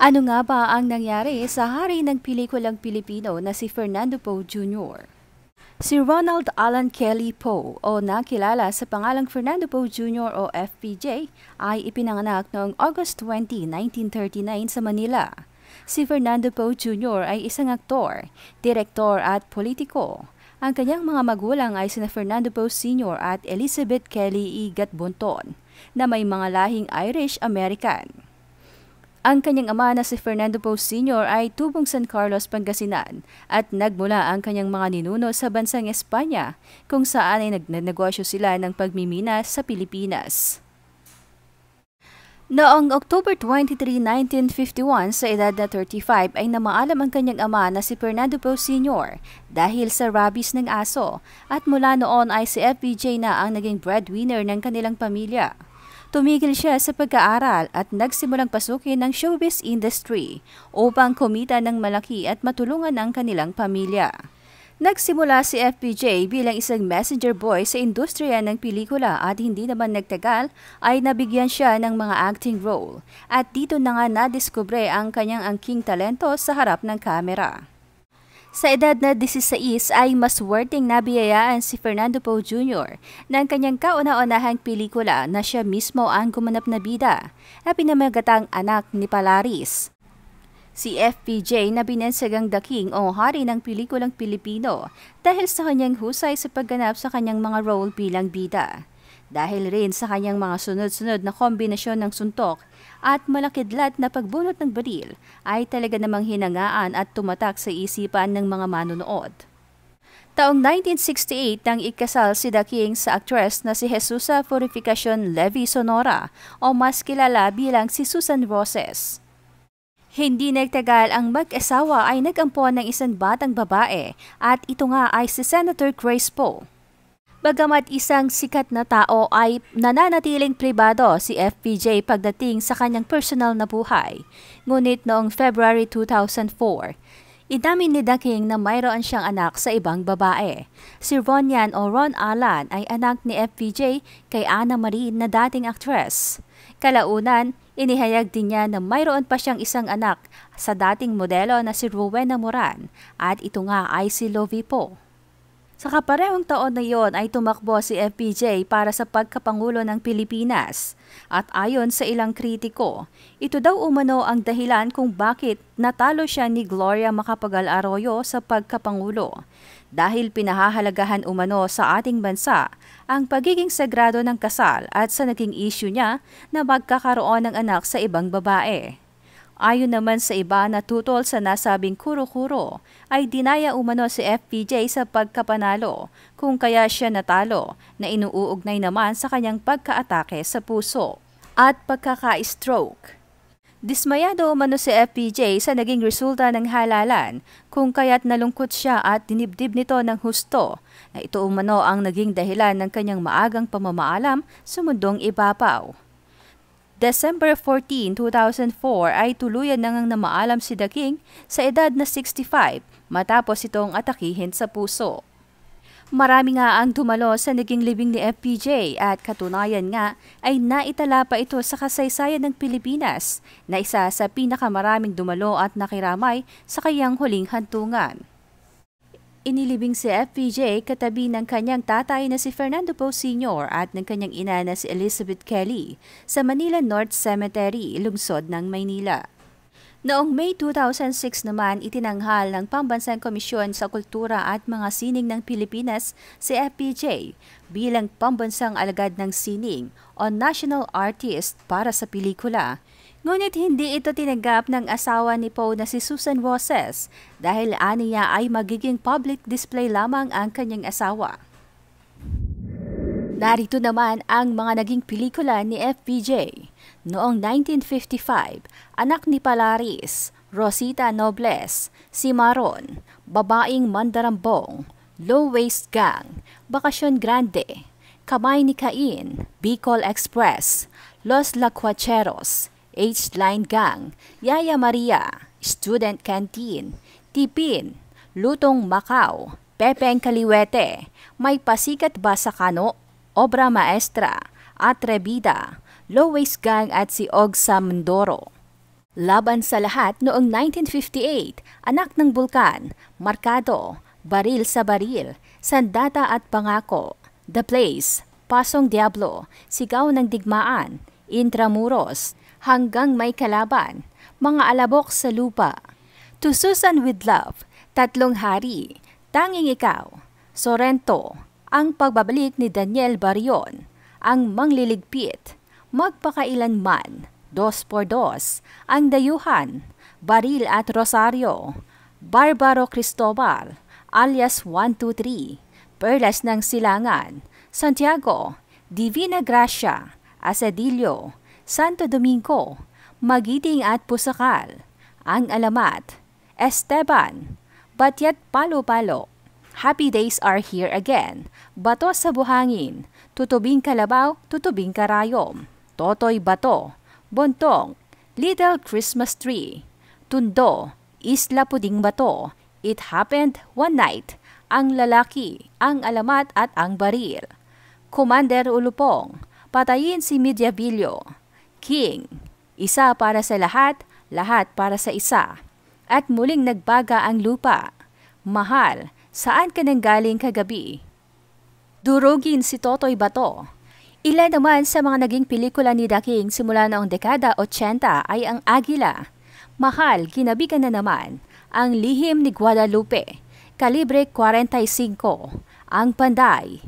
Ano nga ba ang nangyari sa hari ng pelikulang Pilipino na si Fernando Poe Jr.? Si Ronald Allen Kelly Poe o nakilala sa pangalang Fernando Poe Jr. o FPJ ay ipinanganak noong August 20, 1939 sa Manila. Si Fernando Poe Jr. ay isang aktor, direktor at politiko. Ang kanyang mga magulang ay sina Fernando Poe Sr. at Elizabeth Kelly E. Gatbonton na may mga lahing Irish-American. Ang kanyang ama na si Fernando Poe Sr. ay tubong San Carlos, Pangasinan at nagmula ang kanyang mga ninuno sa bansang Espanya kung saan ay nagnegosyo sila ng pagmimina sa Pilipinas. Noong October 23, 1951, sa edad na 35 ay namaalam ang kanyang ama na si Fernando Poe Sr. dahil sa rabies ng aso at mula noon ay si FPJ na ang naging breadwinner ng kanilang pamilya. Tumigil siya sa pag-aaral at nagsimulang pasukin ng showbiz industry upang kumita ng malaki at matulungan ang kanilang pamilya. Nagsimula si FPJ bilang isang messenger boy sa industriya ng pelikula at hindi naman nagtagal ay nabigyan siya ng mga acting role at dito na nga nadiskubre ang kanyang angking talento sa harap ng kamera. Sa edad na 16 ay mas worthing nabiyayaan si Fernando Poe Jr. ng kanyang kauna-unahang pelikula na siya mismo ang gumanap na bida at pinamagatang anak ni Palaris. Si FPJ na binensagang daking o hari ng pelikulang Pilipino dahil sa kanyang husay sa pagganap sa kanyang mga role bilang bida dahil rin sa kanyang mga sunod-sunod na kombinasyon ng suntok at malakidlat na pagbunot ng baril ay talaga namang hinangaan at tumatak sa isipan ng mga manonood. Taong 1968 nang ikasal si The King sa actress na si Jesusa Purificacion Levy Sonora o mas kilala bilang si Susan Roses. Hindi nagtagal ang mag-asawa ay nag-ampon ng isang batang babae at ito nga ay si Senator Grace Poe. Bagamat isang sikat na tao ay nananatiling pribado si FPJ pagdating sa kanyang personal na buhay. Ngunit noong February 2004, Inamin ni Daking na mayroon siyang anak sa ibang babae. Si Ronyan o Ron Alan ay anak ni FPJ kay Ana Marie na dating actress. Kalaunan, inihayag din niya na mayroon pa siyang isang anak sa dating modelo na si Rowena Moran at ito nga ay si Lovie Po. Sa kaparehong taon na iyon ay tumakbo si FPJ para sa pagkapangulo ng Pilipinas. At ayon sa ilang kritiko, ito daw umano ang dahilan kung bakit natalo siya ni Gloria Macapagal Arroyo sa pagkapangulo. Dahil pinahahalagahan umano sa ating bansa ang pagiging sagrado ng kasal at sa naging issue niya na magkakaroon ng anak sa ibang babae. Ayon naman sa iba na tutol sa nasabing kuro-kuro, ay dinaya umano si FPJ sa pagkapanalo kung kaya siya natalo na inuugnay naman sa kanyang pagkaatake sa puso at pagkaka-stroke. Dismayado umano si FPJ sa naging resulta ng halalan kung kaya't nalungkot siya at dinibdib nito ng husto na ito umano ang naging dahilan ng kanyang maagang pamamaalam sa mundong ibabaw. December 14, 2004 ay tuluyan nang namaalam si The King sa edad na 65 matapos itong atakihin sa puso. Marami nga ang dumalo sa naging libing ni FPJ at katunayan nga ay naitala pa ito sa kasaysayan ng Pilipinas na isa sa pinakamaraming dumalo at nakiramay sa kayang huling hantungan. Inilibing si FPJ katabi ng kanyang tatay na si Fernando Poe Sr. at ng kanyang ina na si Elizabeth Kelly sa Manila North Cemetery, lungsod ng Maynila. Noong May 2006 naman itinanghal ng Pambansang Komisyon sa Kultura at Mga Sining ng Pilipinas si FPJ bilang pambansang alagad ng sining o National Artist para sa pelikula Ngunit hindi ito tinanggap ng asawa ni Poe na si Susan Roses dahil aniya ay magiging public display lamang ang kanyang asawa. Narito naman ang mga naging pelikula ni FPJ. Noong 1955, Anak ni Palaris, Rosita Nobles, Simaron, Babaing Mandarambong, Low Waist Gang, Bakasyon Grande, Kamay ni Cain, Bicol Express, Los Lacuacheros, H-Line Gang, Yaya Maria, Student Canteen, Tipin, Lutong Macau, Pepeng Kaliwete, May Pasikat Ba sa Kano, Obra Maestra, Atrevida, Lois Gang at si Og sa. Laban sa lahat noong 1958, anak ng bulkan, markado, baril sa baril, sandata at pangako, The Place, Pasong Diablo, Sigaw ng Digmaan, Intramuros, hanggang may kalaban, mga alabok sa lupa. To Susan with Love, Tatlong Hari, Tanging Ikaw, Sorrento, ang pagbabalik ni Daniel Barion, ang mangliligpit, magpakailanman, Dos por Dos, Ang Dayuhan, Baril at Rosario, Barbaro Cristobal, alias 123, Perlas ng Silangan, Santiago, Divina Gracia, Asadillo, Santo Domingo, Magiting at Pusakal, Ang Alamat, Esteban, Batyat Palo-Palo, Happy days are here again, Bato sa Buhangin, Tutubing Kalabaw, Tutubing Karayom, Totoy Bato, Bontong, Little Christmas Tree, Tundo, Isla Puding Bato, It Happened One Night, Ang Lalaki, Ang Alamat at Ang Baril, Commander Ulupong, Patayin si Mediavillo, King, Isa para sa lahat, lahat para sa isa, at muling nagbaga ang lupa. Mahal, saan ka nang galing kagabi? Durugin si Totoy Bato, Ilan naman sa mga naging pelikula ni The King simula noong dekada 80 ay ang Agila. Mahal, kinabigan na naman. Ang Lihim ni Guadalupe, Kalibre 45, Ang Panday,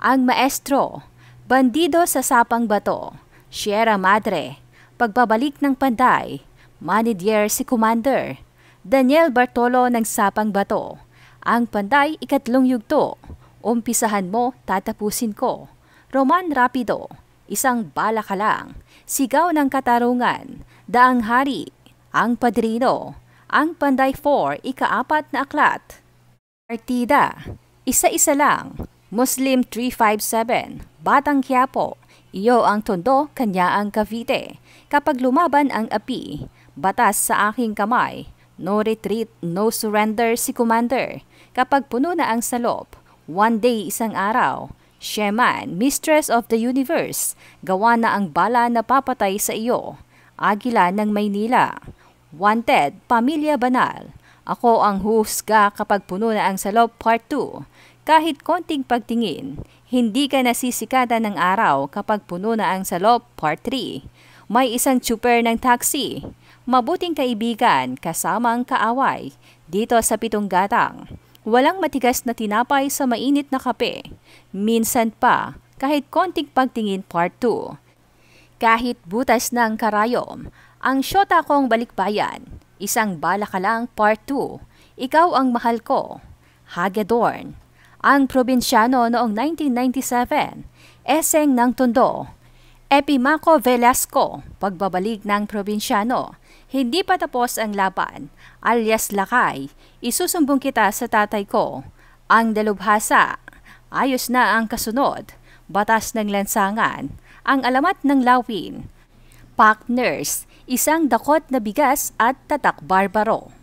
Ang Maestro, Bandido sa Sapang Bato, Sierra Madre, Pagbabalik ng Panday, Manidier si Commander, Daniel Bartolo ng Sapang Bato, Ang Panday ikatlong yugto, Umpisahan mo, tatapusin ko. Roman Rapido, isang bala ka lang, sigaw ng katarungan, daang hari, ang padrino, ang panday 4, ikaapat na aklat. Partida, isa-isa lang, Muslim 357, Batang Quiapo, iyo ang tondo, kanya ang Cavite. Kapag lumaban ang api, batas sa aking kamay, no retreat, no surrender si commander. Kapag puno na ang salop, one day isang araw, Sheman, Mistress of the Universe, gawa na ang bala na papatay sa iyo. Agila ng Maynila. Wanted, Pamilya Banal. Ako ang husga kapag puno na ang salop part 2. Kahit konting pagtingin, hindi ka nasisikatan ng araw kapag puno na ang salop part 3. May isang chuper ng taxi. Mabuting kaibigan kasamang kaaway dito sa pitong gatang. Walang matigas na tinapay sa mainit na kape. Minsan pa, kahit konting pagtingin part 2. Kahit butas ng karayom, ang syota kong balikbayan, isang bala ka lang part 2. Ikaw ang mahal ko. Hagedorn. Ang probinsyano noong 1997. Eseng ng Tondo. Epimaco Velasco, pagbabalik ng probinsyano. Hindi pa tapos ang laban, alias lakay, isusumbong kita sa tatay ko. Ang dalubhasa, ayos na ang kasunod, batas ng lansangan, ang alamat ng lawin. Pack nurse, isang dakot na bigas at tatak barbaro.